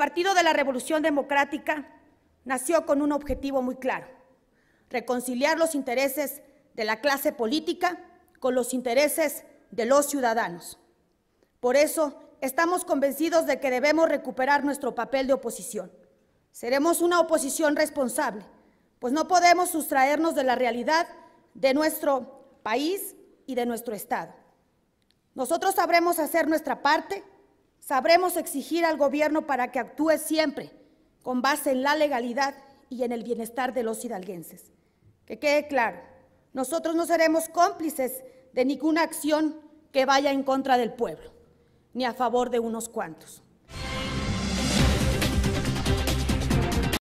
El Partido de la Revolución Democrática nació con un objetivo muy claro, reconciliar los intereses de la clase política con los intereses de los ciudadanos. Por eso estamos convencidos de que debemos recuperar nuestro papel de oposición. Seremos una oposición responsable, pues no podemos sustraernos de la realidad de nuestro país y de nuestro Estado. Nosotros sabremos hacer nuestra parte, sabremos exigir al gobierno para que actúe siempre con base en la legalidad y en el bienestar de los hidalguenses. Que quede claro, nosotros no seremos cómplices de ninguna acción que vaya en contra del pueblo, ni a favor de unos cuantos.